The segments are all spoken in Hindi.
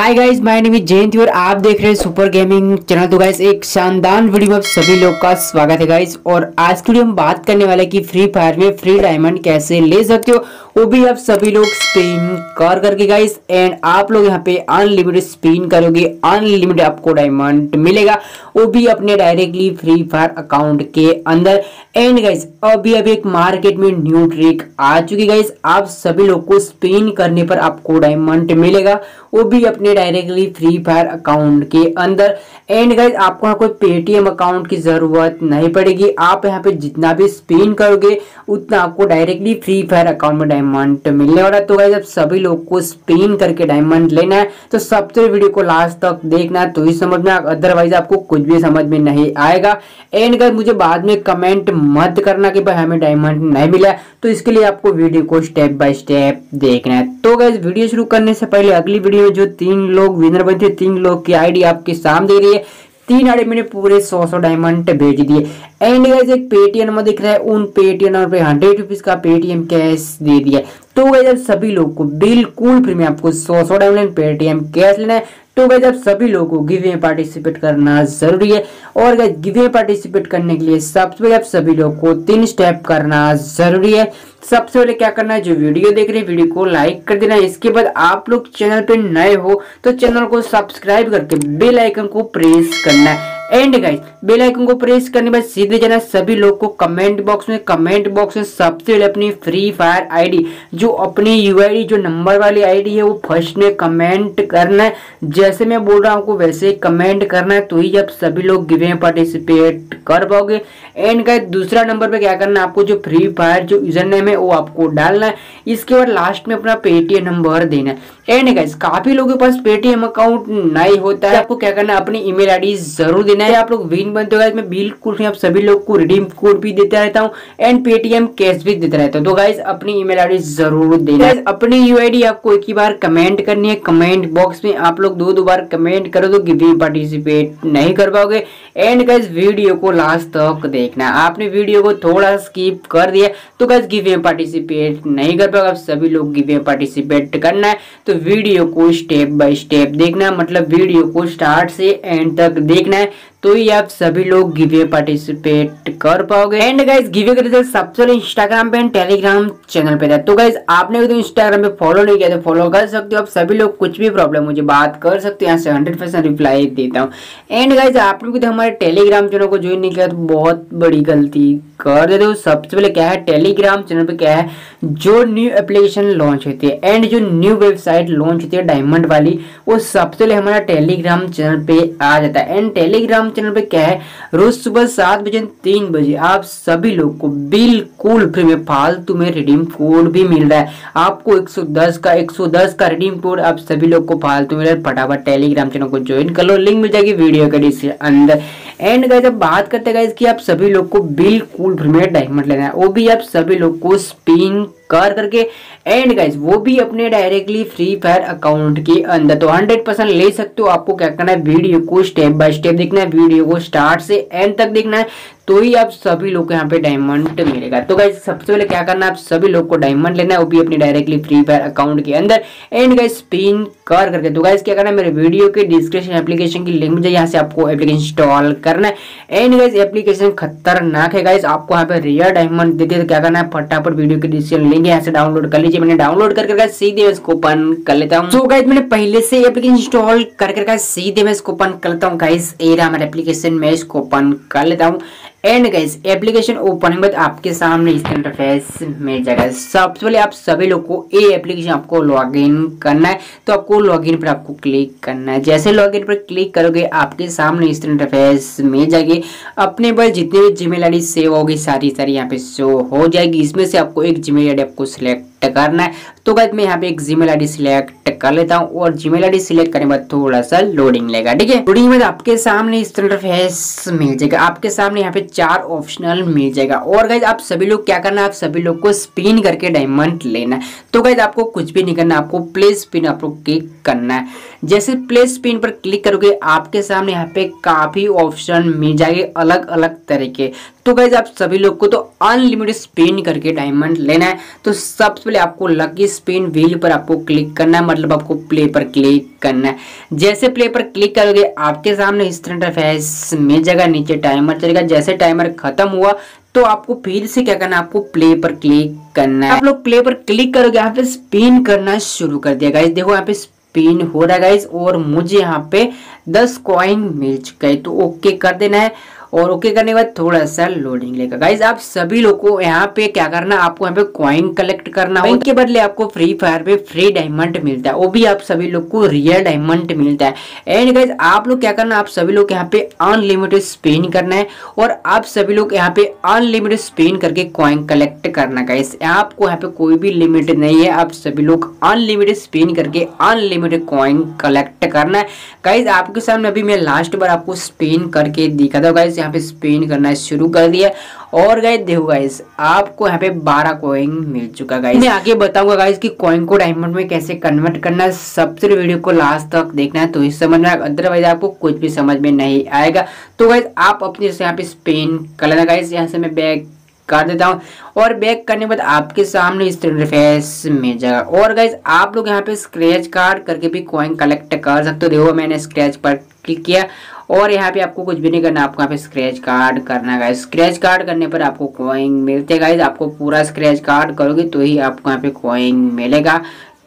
Hi guys my name is Jayant और आप देख रहे हैं सुपर गेमिंग चैनल तो गाइस एक शानदार वीडियो में आप सभी लोग का स्वागत है गाइस और आज की वीडियो हम बात करने वाले कि फ्री फायर में फ्री डायमंड कैसे ले सकते हो, वो भी आप सभी लोग स्पिन कर करके गाइस एंड आप लोग यहाँ पे अनलिमिटेड स्पिन करोगे अनलिमिटेड आपको डायमंड मिलेगा। वो भी अपने डायरेक्टली फ्री फायर अकाउंट के अंदर। एंड गाइस अभी अभी एक मार्केट में न्यू ट्रिक आ चुकी गाइस आप सभी लोग को स्पिन करने पर आपको डायमंड मिलेगा. वो भी अपने डायरेक्टली फ्री फायर अकाउंट के अंदर. एंड गाइज़ आपको यहाँ कोई पेटीएम अकाउंट की ज़रूरत नहीं पड़ेगी. आप यहाँ पे जितना भी स्पिन करोगे, उतना आपको डायरेक्टली फ्री फायर अकाउंट में डायमंड मिलने वाला तो गाइज़ अब सभी लोग को स्पिन करके डायमंड लेना है. तो सबसे वीडियो को लास्ट तक देखना तो ही समझ में अदरवाइज़ आपको कुछ भी समझ में नहीं आएगा. एंड गाइज़ मुझे बाद में कमेंट मत करना कि भाई हमें डायमंड नहीं मिला। तो इसके लिए आपको वीडियो को स्टेप बाय स्टेप देखना है। तो गाइज़ वीडियो शुरू करने से पहले अगली वीडियो में जो तीन लोग विनर बनते तीन लोग की आईडी आपके सामने दे रही है। तीन आईडी मैंने पूरे सौ सौ डायमंड भेज दिए। एंड गाइज़ एक पेटीएम नंबर दिख रहा है। उन पेटीएम पे हंड्रेड रुपीज़ का पेटीएम कैश दे दिया। तो गाइज़ सभी लोग को बिल्कुल फ्री में आपको सौ सौ डायमंड पेटीएम कैश लेना है। तो गाइज़ आप सभी लोगों को गिवे में पार्टिसिपेट करना ज़रूरी है। और गिव में पार्टिसिपेट करने के लिए सबसे आप सभी लोग को तीन स्टेप करना ज़रूरी है। सबसे पहले क्या करना है, जो वीडियो देख रहे हैं, वीडियो को लाइक कर देना इसके बाद आप लोग चैनल पे नए हो तो चैनल को सब्सक्राइब करके बेल आइकन को प्रेस करना है। एंड गाइस बेल आइकन को प्रेस करने बाद सीधे जाना सभी लोग को कमेंट बॉक्स में। कमेंट बॉक्स में सबसे पहले अपनी फ्री फायर आईडी जो अपनी यूआईडी जो नंबर वाली आईडी है, वो फ़र्स्ट में कमेंट करना है। जैसे मैं बोल रहा हूँ आपको, वैसे कमेंट करना है तो ही जब सभी लोग गिवे पार्टिसिपेट कर पाओगे। एंड गाइस दूसरा नंबर पर क्या करना है, आपको जो फ्री फायर जो यूज़र नेम है, वो आपको डालना है। इसके बाद लास्ट में अपना पेटीएम नंबर देना है। एंड गाइस काफ़ी लोगों के पास पेटीएम अकाउंट नहीं होता है। आपको क्या करना है, अपनी ईमेल आईडी ज़रूर देना है, आप लोग विन बनते हो मैं बिल्कुल आप सभी लोग को रिडीम कोड भी देता रहता हूँ एंड पेटीएम कैश भी देता रहता हूँ। तो गाइज़ अपनी ईमेल आईडी ज़रूर देना। अपनी यूआईडी आपको एक ही बार कमेंट करनी है। कमेंट बॉक्स में आप लोग दो दो बार कमेंट करो तो गिविंग पार्टिसिपेट नहीं कर पाओगे। एंड गाइज़ वीडियो को लास्ट तक देखना आपने वीडियो को थोड़ा स्किप कर दिया तो गाइज़ गिविंग पार्टिसिपेट नहीं कर पाओगे। सभी लोग गिविंग पार्टिसिपेट करना है। तो वीडियो को स्टेप बाय स्टेप देखना मतलब वीडियो को स्टार्ट से एंड तक देखना है। तो ही आप सभी लोग गिवे पार्टिसिपेट कर पाओगे। एंड गाइज़ गिवे के रिज़ल्ट सबसे पहले इंस्टाग्राम पे एंड टेलीग्राम चैनल पे था तो गाइज़ आपने तो इंस्टाग्राम पे फॉलो नहीं किया तो फॉलो कर सकते हो। आप सभी लोग कुछ भी प्रॉब्लम मुझे बात कर सकते हो। यहाँ से हंड्रेड परसेंट रिप्लाई देता हूँ। एंड गाइज़ आप लोग हमारे टेलीग्राम चैनल को ज्वाइन नहीं किया तो बहुत बड़ी गलती कर देते हो। सबसे पहले क्या है? टेलीग्राम चैनल पे क्या है? जो न्यू एप्लीकेशन लॉन्च होती है एंड जो न्यू वेबसाइट लॉन्च होती है डायमंड वाली, वो सबसे पहले हमारा टेलीग्राम चैनल पे आ जाता है। एंड टेलीग्राम चैनल पे क्या है? रोज सुबह सात बजे तीन बजे आप सभी लोग को बिल्कुल फ्री में फालतू में रिडीम कोड भी मिल रहा है। आपको 110 का 110 का रिडीम कोड आप सभी लोग को फालतू मिल रहा है। फटाफट टेलीग्राम चैनल को ज्वाइन कर लो। लिंक मिल जाएगी वीडियो के अंदर। एंड गाइज़ अब बात करते हैं कि आप सभी लोग को बिल्कुल फ्री में डायमंड लेना है। वो भी आप सभी लोग को स्पिन कर करके एंड गाइज़ वो भी अपने डायरेक्टली फ्री फायर अकाउंट के अंदर। तो 100 परसेंट ले सकते हो। आपको क्या करना है? वीडियो को स्टेप बाय स्टेप देखना है। वीडियो को स्टार्ट से एंड तक देखना है। तो ही आप सभी लोग को यहाँ पे डायमंड मिलेगा। तो गाइज़ सबसे पहले क्या करना है, आप सभी लोग को डायमंड लेना है, वो भी अपनी डायरेक्टली फ्री फायर अकाउंट के अंदर। एंड गाइज़ स्पिन कर करके तो गाइज़ क्या करना है, मेरे वीडियो के डिस्क्रिप्शन एप्लीकेशन की लिंक मुझे यहाँ से आपको एप्लीकेशन इंस्टॉल करना है। एंड गाइज़ एप्लीकेशन खतरनाक है गाइज़ आपको यहाँ पे रियल डायमंड देते तो क्या करना है, फटाफट वीडियो के डिस्क्रिप्शन लिंक यहाँ से डाउनलोड कर लीजिए। मैंने डाउनलोड कर करके सीधे मैं इसको ओपन कर लेता हूँ। तो गाइज़ मैंने पहले से एप्लीकेशन इंस्टॉल कर करके सीधे मैं इसको ओपन कर लेता हूँ गाइज़ ए रहा मेरा एप्लीकेशन मैं इसको ओपन कर लेता हूँ। एंड गाइस, एप्लीकेशन ओपन है आपके सामने इसके इंटरफेस मिल जाएगा। सबसे पहले आप सभी लोग को ये एप्लीकेशन आपको लॉगिन करना है। तो आपको लॉगिन पर आपको क्लिक करना है। जैसे लॉगिन पर क्लिक करोगे, आपके सामने इस इंटरफेस मिल जाएगी। अपने पर जितने भी जीमेल आईडी सेव होगी सारी सारी यहाँ पे शो हो जाएगी। इसमें से आपको एक जीमेल आईडी आपको सिलेक्ट करना है। तो गाइस मैं यहाँ पे एक जीमेल आईडी सिलेक्ट कर लेता हूँ और जीमेल आईडी सिलेक्ट करने के बाद थोड़ा सा लोडिंग लेगा ठीक है? लोडिंग में आपके सामने इस इंटरफेस मिल जाएगा। आपके सामने यहाँ पे चार ऑप्शनल मिल जाएगा। और गाइज़ आप सभी लोग क्या करना है? आप सभी लोग को स्पिन करके डायमंड लेना है। तो गाइज़ आपको कुछ भी नहीं करना, आपको प्ले स्पिन आपको क्लिक करना है। जैसे प्ले स्पिन पर क्लिक करोगे, आपके सामने यहाँ पे काफ़ी ऑप्शन मिल जाएँगे अलग अलग तरीके। तो गाइज़ आप सभी लोग को तो अनलिमिटेड स्पिन करके डायमंड लेना है। तो सबसे पहले आपको लकी स्पिन व्हील पर आपको क्लिक करना है मतलब आपको प्ले पर क्लिक करना है। जैसे प्ले पर क्लिक करोगे, आपके सामने इस तरह फेस में जगह नीचे टाइमर चलेगा। जैसे टाइमर खत्म हुआ तो आपको फिर से क्या करना है, आपको प्ले पर क्लिक करना है। आप लोग प्ले पर क्लिक करोगे, यहाँ पे स्पिन करना शुरू कर दिया। गाइस देखो यहाँ पे स्पिन हो रहा है गाइस और मुझे यहाँ पे दस कॉइन मिल चुका है तो ओके कर देना है। और ओके करने के बाद थोड़ा सा लोडिंग लेगा। गाइज़ आप सभी लोग को यहाँ पे क्या करना, आपको यहाँ पे क्वाइन कलेक्ट करना है। के बदले आपको फ्री फायर पे फ्री डायमंड मिलता है। वो भी आप सभी लोग को रियल डायमंड मिलता है। एंड गाइज़ आप लोग क्या करना, आप सभी लोग यहाँ पे अनलिमिटेड स्पेन करना है और आप सभी लोग यहाँ पे अनलिमिटेड स्पेन करके क्वाइन कलेक्ट करना गाइज़ आपको यहाँ पे कोई भी लिमिट नहीं है। आप सभी लोग अनलिमिटेड स्पेन करके अनलिमिटेड क्वाइन कलेक्ट करना है। गाइज़ आपके सामने अभी मैं लास्ट बार आपको स्पेन करके दिखा था गाइज़ यहाँ पे स्पिन करना शुरू कर दिया। और गए देखो गाइस आपको यहाँ पे 12 कॉइन मिल चुका गाइस मैं आगे बताऊँगा गाइस कि कॉइन को डायमंड में कैसे कन्वर्ट करना सबसे वीडियो को लास्ट तक देखना है तो इस समझ में अदरवाइज़ आपको कुछ भी समझ में नहीं आएगा। तो गाइस आप अपने यहाँ पे स्पेन कर लेना गाइस यहाँ से मैं बैग कर देता हूँ। और बैक करने के बाद आपके सामने इस इंटरफेस में जगह और गाइज़ आप लोग यहाँ पे स्क्रैच कार्ड करके भी कॉइन कलेक्ट कर सकते हो। देखो मैंने स्क्रैच पर क्लिक किया। और यहाँ पे आपको कुछ भी नहीं करना, आपको यहाँ पे स्क्रैच कार्ड करना है स्क्रैच कार्ड करने पर आपको कॉइन मिलते गाइज़ आपको पूरा स्क्रैच कार्ड करोगे तो ही आपको यहाँ पे कॉइन मिलेगा।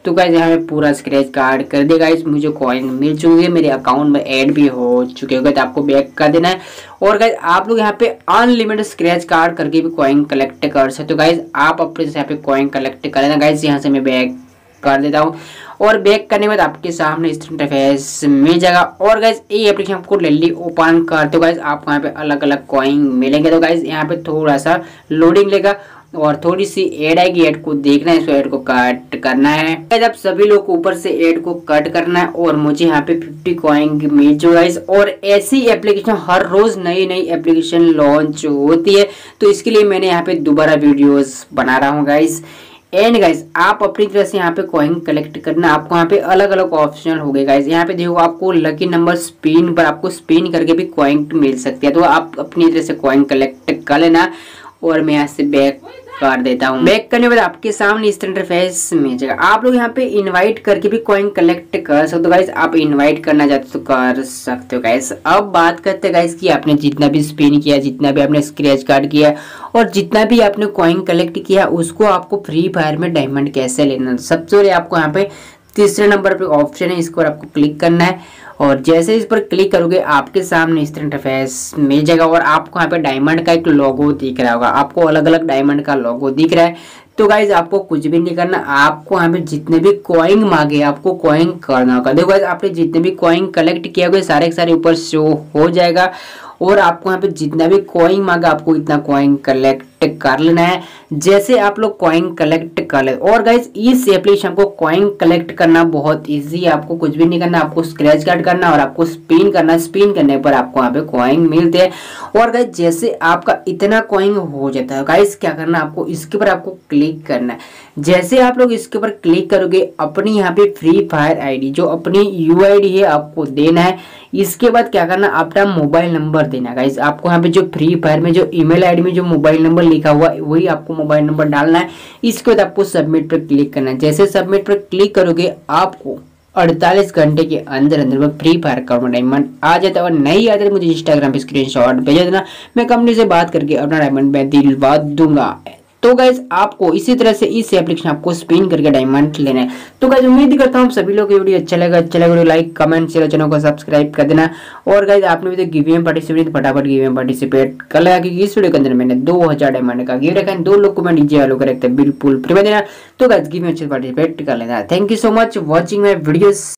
तो गाइज़ यहाँ पे पूरा स्क्रैच कार्ड कर दे गाइज़ मुझे कॉइन मिल चुकी है, मेरे अकाउंट में ऐड भी हो चुके होंगे तो आपको बैक कर देना है। और गाइज़ आप लोग यहाँ पे अनलिमिटेड स्क्रैच कार्ड करके भी कॉइन कलेक्ट कर सकते हो गाइज़ आप अपने यहाँ पे कॉइन कलेक्ट कर लेना गाइज़ यहाँ से मैं बैक कर देता हूँ। और बैक करने के बाद आपके सामने इस इंटरफेस मिल जाएगा। और गाइज़ ये एप्लीकेशन आपको जल्दी ओपन कर दो गाइज़ आपको यहाँ पे अलग अलग कॉइन मिलेंगे। तो गाइज़ यहाँ पे थोड़ा सा लोडिंग लेगा और थोड़ी सी एड आएगी। एड को देखना है, इस एड को कट करना है। जब सभी लोग ऊपर से एड को कट करना है और मुझे यहाँ पे 50 कॉइन मिल जो गाइस और ऐसी एप्लीकेशन हर रोज नई नई एप्लीकेशन लॉन्च होती है। तो इसके लिए मैंने यहाँ पे दोबारा वीडियोस बना रहा हूँ गाइस एंड गाइज़ आप अपनी तरह से यहाँ पे कॉइन कलेक्ट करना आपको यहाँ पे अलग अलग ऑप्शन हो गए गाइज़ यहाँ पे देखो आपको लकी नंबर स्पिन पर आपको स्पिन करके भी कॉइन मिल सकती है। तो आप अपनी तरह से कॉइन कलेक्ट कर लेना और मैं यहाँ से बैक कर देता हूँ। बैक करने के बाद आपके सामने इस इंटरफेस में जाएगा आप लोग यहाँ पे इनवाइट करके भी कॉइन कलेक्ट कर सकते हो गाइस आप इनवाइट करना चाहते तो कर सकते हो गाइस अब बात करते हैं गाइस कि आपने जितना भी स्पिन किया, जितना भी आपने स्क्रैच कार्ड किया और जितना भी आपने कॉइन कलेक्ट किया, उसको आपको फ्री फायर में डायमंड कैसे लेना सबसे पहले आपको यहाँ पे तीसरे नंबर पे ऑप्शन है इसको आपको क्लिक करना है। और जैसे इस पर क्लिक करोगे, आपके सामने इस तरह इंटरफेस मिल जाएगा और आपको यहाँ पे डायमंड का एक लोगो दिख रहा होगा। आपको अलग अलग डायमंड का लोगो दिख रहा है। तो गाइज़ आपको कुछ भी नहीं करना, आपको यहाँ पे जितने भी कॉइन मांगे, आपको कॉइन करना होगा। देखो गाइज़ आपने जितने भी कॉइन कलेक्ट किया हुआ सारे के सारे ऊपर शो हो जाएगा। और आपको यहाँ पे जितना भी कॉइन मांगा, आपको इतना कॉइन कलेक्ट कर लेना है, जैसे आप लोग कॉइन कलेक्ट कर ले। और गाइज़ इस एप्लीकेशन को कॉइन कलेक्ट करना बहुत इजी है। आपको कुछ भी नहीं करना, आपको स्क्रैच कार्ड करना और आपको स्पिन करना। स्पिन करने पर आपको यहाँ पे कॉइन मिलते हैं। और गाइज़ जैसे आपका इतना कॉइन हो जाता है गाइज़ क्या करना आपको इसके ऊपर आपको क्लिक करना है। जैसे आप लोग इसके ऊपर क्लिक करोगे, अपनी यहाँ पे फ्री फायर आईडी जो अपनी यू है, आपको देना है। इसके बाद क्या करना अपना मोबाइल नंबर देना गाइज़ आपको यहाँ पे जो फ्री फायर में, जो ईमेल आईडी में जो मोबाइल नंबर लिखा हुआ वही आपको मोबाइल नंबर डालना है। इसके बाद आपको सबमिट पर क्लिक करना है। जैसे सबमिट पर क्लिक करोगे, आपको 48 घंटे के अंदर अंदर में फ्री फायर अकाउंट डायमंड आ जाता है। और नहीं आता तो मुझे इंस्टाग्राम पे स्क्रीनशॉट भेज देना। मैं कंपनी से बात करके अपना डायमंड मैं दिलवा दूँगा। तो गाइज़ आपको इसी तरह से इस एप्लीकेशन आपको स्पिन करके डायमंड लेना है। तो गाइज़ उम्मीद करता हूँ सभी लोग वीडियो अच्छा लगा। अच्छा लगा लाइक कमेंट शेयर चैनल को सब्सक्राइब कर देना। और गाइज़ आपने भी तो गिवे में पार्टिसिपेट फटाफट गिवे में पार्टिसिपेट कर लगा क्योंकि इस वीडियो के अंदर मैंने दो हज़ार डायमंड का गिव रखा है। दो लोग को मैं डीजे वालों का बिल्कुल फ्री में देना। तो गाइज़ गिवे अच्छे पार्टिसिपेट कर लेना। Thank you so much watching my video